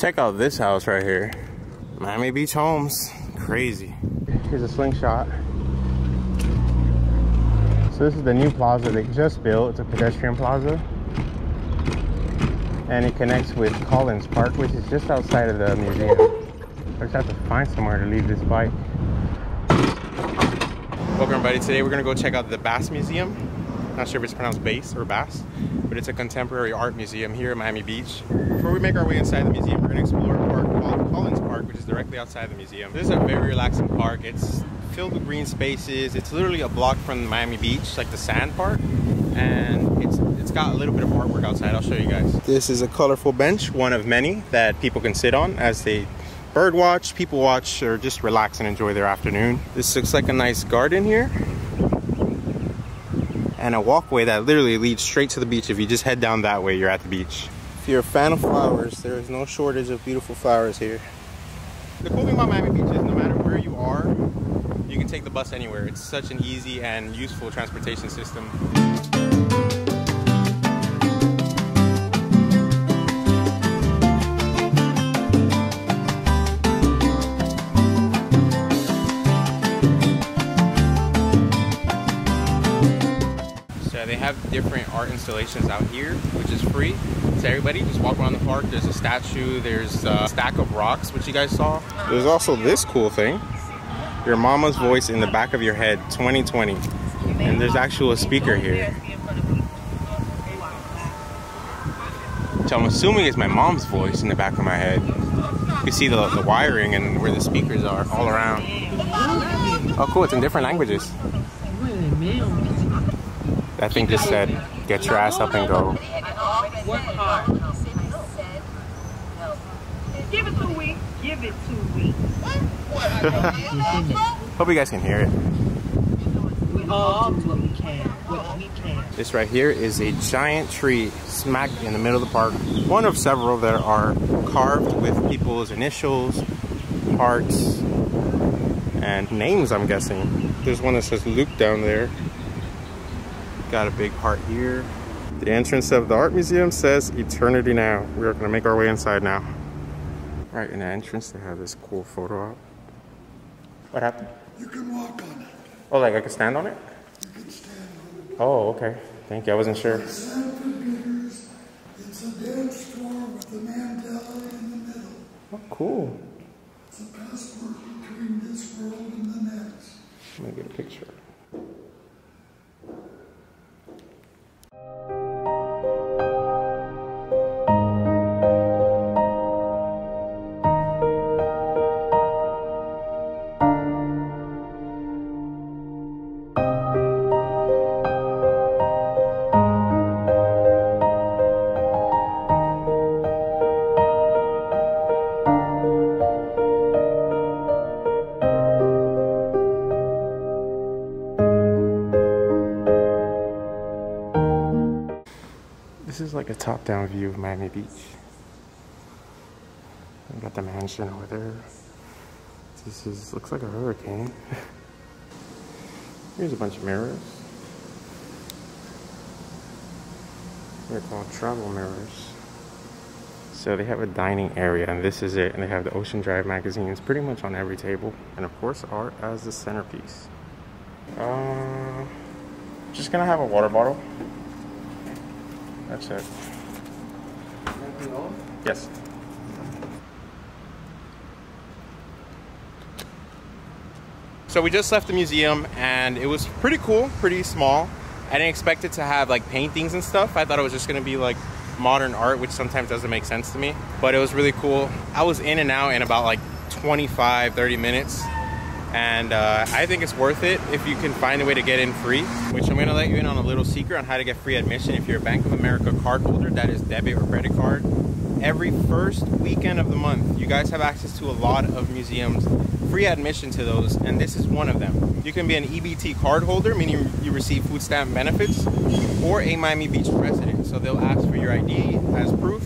Check out this house right here. Miami Beach Homes. Crazy. Here's a slingshot. So this is the new plaza they just built. It's a pedestrian plaza. And it connects with Collins Park, which is just outside of the museum. I just have to find somewhere to leave this bike. Welcome everybody. Today we're gonna go check out the Bass Museum. Not sure if it's pronounced Bass or Bass, but it's a contemporary art museum here in Miami Beach. Before we make our way inside the museum, we're gonna explore a park called Collins Park, which is directly outside the museum. This is a very relaxing park. It's filled with green spaces. It's literally a block from Miami Beach, like the sand park. And it's it's got a little bit of artwork outside. I'll show you guys. This is a colorful bench, one of many that people can sit on as they bird watch, people watch, or just relax and enjoy their afternoon. This looks like a nice garden here. And a walkway that literally leads straight to the beach. If you just head down that way, you're at the beach. If you're a fan of flowers, there is no shortage of beautiful flowers here. The cool thing about Miami Beach is no matter where you are, you can take the bus anywhere. It's such an easy and useful transportation system. They have different art installations out here, which is free to everybody. Just walk around the park. There's a statue. There's a stack of rocks, which you guys saw. There's also this cool thing. Your mama's voice in the back of your head, 2020. And there's actual a speaker here. So I'm assuming it's my mom's voice in the back of my head. You can see the, the wiring and where the speakers are all around. Oh cool, it's in different languages. That thing just said, get your ass up and go. Work hard. Give it two weeks. Give it two weeks. Hope you guys can hear it. We all do what we can. What we can. This right here is a giant tree smack in the middle of the park. One of several that are carved with people's initials, hearts, and names, I'm guessing. There's one that says Luke down there. Got a big heart here. The entrance of the art museum says Eternity Now. We are gonna make our way inside now. Right in the entrance, they have this cool photo op. What happened? You can walk on it. Oh, like I could stand on it? You can stand on Oh, okay. Thank you. I wasn't sure. it. It's a dance floor with the mandala in the middle. Oh, cool. It's a passport between this world and the next. Let me get a picture. Is like a top-down view of Miami Beach. We got the mansion over there. This is looks like a hurricane. Here's a bunch of mirrors. They're called travel mirrors. So they have a dining area, and this is it. And they have the Ocean Drive magazines pretty much on every table, and of course art as the centerpiece. Uh, just gonna have a water bottle. That's it. Yes. So we just left the museum and it was pretty cool, pretty small. I didn't expect it to have like paintings and stuff. I thought it was just gonna be like modern art, which sometimes doesn't make sense to me. But it was really cool. I was in and out in about like 25, 30 minutes. And uh, I think it's worth it if you can find a way to get in free, which I'm gonna let you in on a little secret on how to get free admission if you're a Bank of America card holder, that is debit or credit card. Every first weekend of the month, you guys have access to a lot of museums, free admission to those, and this is one of them. You can be an EBT card holder, meaning you receive food stamp benefits, or a Miami Beach resident. So they'll ask for your ID as proof,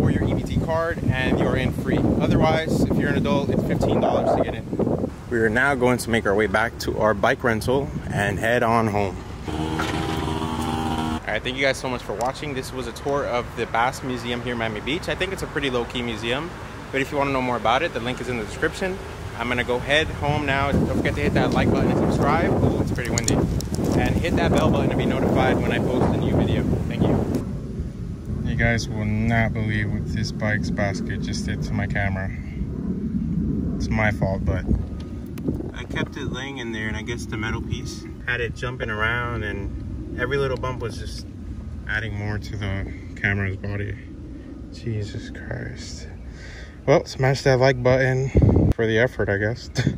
or your EBT card, and you're in free. Otherwise, if you're an adult, it's $15 to get in. We are now going to make our way back to our bike rental and head on home. All right, thank you guys so much for watching. This was a tour of the Bass Museum here in Miami Beach. I think it's a pretty low-key museum, but if you want to know more about it, the link is in the description. I'm gonna go head home now. Don't forget to hit that like button and subscribe. Oh, it's pretty windy. And hit that bell button to be notified when I post a new video. Thank you. You guys will not believe what this bike's basket just did to my camera. It's my fault, but I kept it laying in there and I guess the metal piece had it jumping around and every little bump was just adding more to the camera's body. Jesus Christ. Well, smash that like button for the effort, I guess.